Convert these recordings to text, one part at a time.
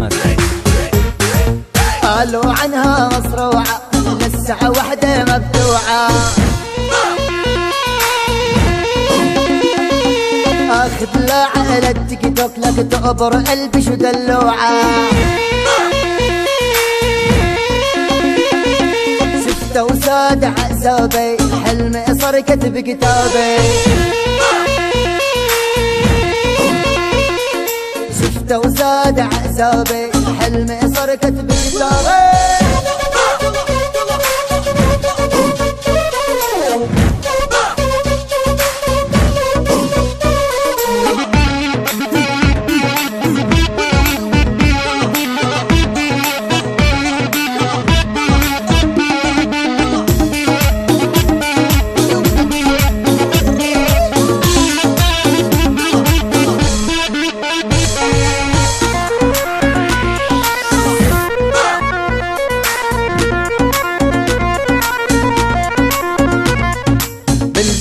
محمد. قالوا عنها مصروعة للساعة وحدة مبدوعة. أخذ لا على التيك توك لك تعبر قلبي شو دلوعة. شفته وساد عذابي حلمي صار كتب كتابي. وزاد عذابي. حلمي صار كتب كتابي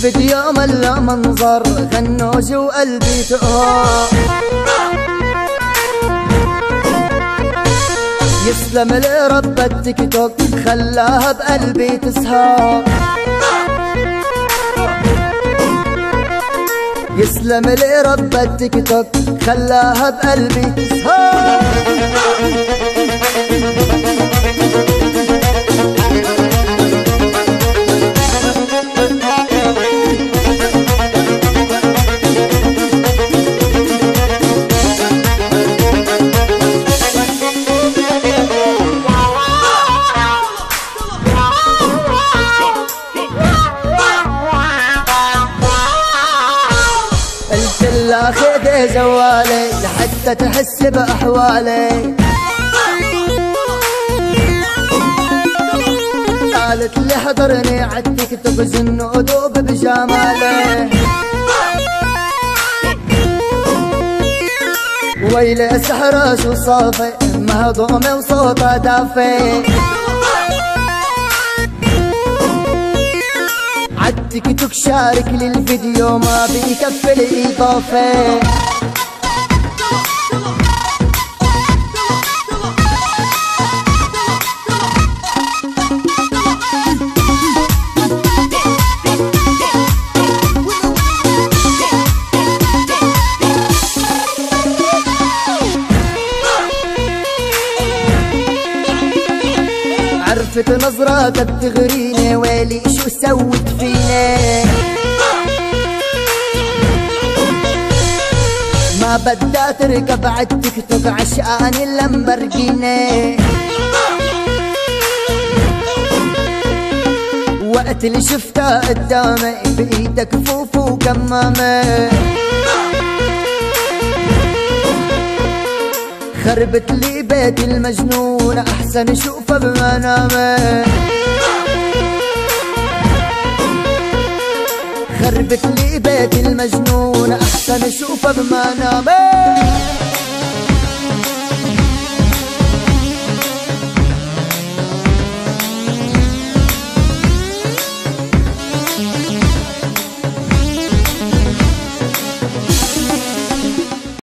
بالفيديو ملا منظر خنوش وقلبي تقهر. يسلم لرب التيك توك خلاها بقلبي تسهر. يسلم لرب التيك توك خلاها بقلبي تسهر. جوالي لحتى تحس بأحوالي. قالت لي حضرني عالتيك توك زن ودوب بجمالي. ويلي سحرة شو صافي مهضومة وصوتها دافي. عالتيك توك شارك للفيديو ما بيكفي الإضافة عرفت نظراتك تغريني ويلي شو سوت فيني. ما بدها تركب عالتيك توك عشقان اللمبرجيني وقت اللي شفتها قدامي بإيدك كفوف وكمامة خربت لي بيتي المجنون أحسن اشوفها بمنامي خربت لي بيتي المجنون أحسن اشوفها بمنامي